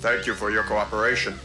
Thank you for your cooperation.